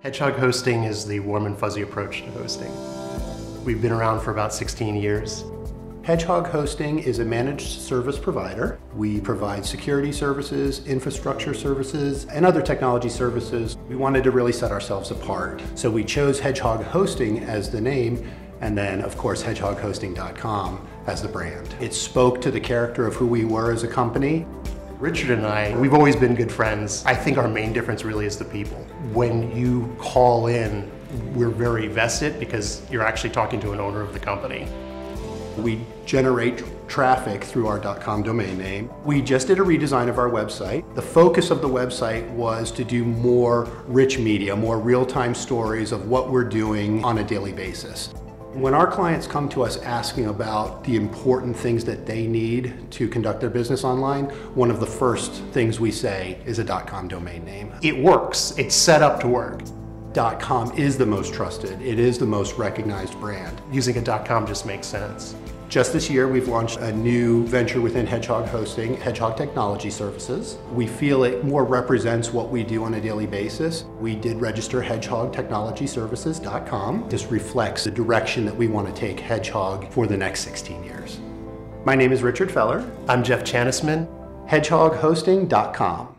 Hedgehog Hosting is the warm and fuzzy approach to hosting. We've been around for about 16 years. Hedgehog Hosting is a managed service provider. We provide security services, infrastructure services, and other technology services. We wanted to really set ourselves apart. So we chose Hedgehog Hosting as the name, and then, of course, hedgehoghosting.com as the brand. It spoke to the character of who we were as a company. Richard and I, we've always been good friends. I think our main difference really is the people. When you call in, we're very vested because you're actually talking to an owner of the company. We generate traffic through our .com domain name. We just did a redesign of our website. The focus of the website was to do more rich media, more real-time stories of what we're doing on a daily basis. When our clients come to us asking about the important things that they need to conduct their business online, one of the first things we say is a .com domain name. It works. It's set up to work. .com is the most trusted. It is the most recognized brand. Using a dot .com just makes sense. Just this year, we've launched a new venture within Hedgehog Hosting, Hedgehog Technology Services. We feel it more represents what we do on a daily basis. We did register hedgehogtechnologyservices.com. This reflects the direction that we want to take Hedgehog for the next 16 years. My name is Richard Feller. I'm Jeff Chanisman. HedgehogHosting.com.